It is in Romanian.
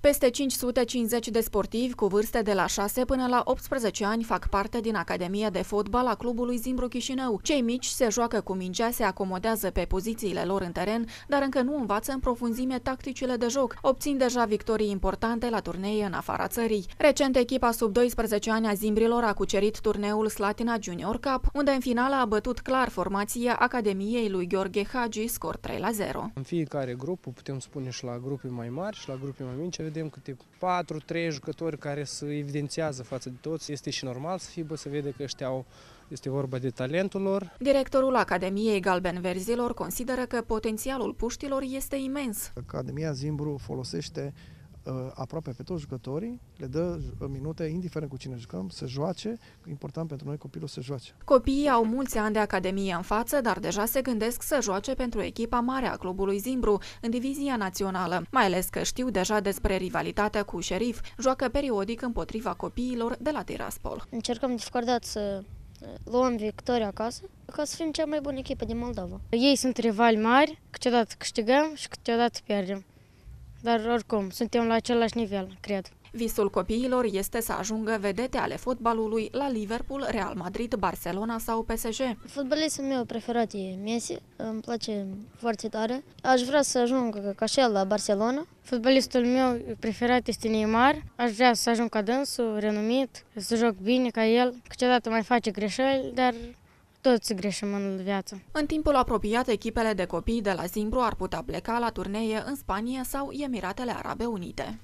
Peste 550 de sportivi cu vârste de la 6 până la 18 ani fac parte din Academia de Fotbal a clubului Zimbru Chișinău. Cei mici se joacă cu mingea, se acomodează pe pozițiile lor în teren, dar încă nu învață în profunzime tacticile de joc. Obțin deja victorii importante la turnee în afara țării. Recent, echipa sub 12 ani a Zimbrilor a cucerit turneul Slatina Junior Cup, unde în finală a bătut clar formația Academiei lui Gheorghe Hagi, scor 3 la 0. În fiecare grup, putem spune și la grupe mai mari și la grupe mai mici, vedem câte 4-3 jucători care se evidențiază față de toți. Este și normal să fie, să vede că ăștia au este vorba de talentul lor. Directorul Academiei Galben-Verzilor consideră că potențialul puștilor este imens. Academia Zimbru folosește Uh, aproape pe toți jucătorii, le dă uh, minute, indiferent cu cine jucăm, să joace. Important pentru noi copilul să joace. Copiii au mulți ani de academie în față, dar deja se gândesc să joace pentru echipa mare a clubului Zimbru, în divizia națională, mai ales că știu deja despre rivalitatea cu șerif, joacă periodic împotriva copiilor de la Tiraspol. Încercăm de fiecare dată să uh, luăm victoria acasă, ca să fim cea mai bună echipă din Moldova. Ei sunt rivali mari, câteodată câștigăm și câteodată pierdem. Dar oricum, suntem la același nivel, cred. Visul copiilor este să ajungă vedete ale fotbalului la Liverpool, Real Madrid, Barcelona sau PSG. Fotbalistul meu preferat e Messi, îmi place foarte tare. Aș vrea să ajung ca și el la Barcelona. Fotbalistul meu preferat este Neymar. Aș vrea să ajung ca dânsul, renumit, să joc bine ca el. Câteodată mai face greșeli, dar toți greșim în viață. În timpul apropiat, echipele de copii de la Zimbru ar putea pleca la turnee în Spania sau Emiratele Arabe Unite.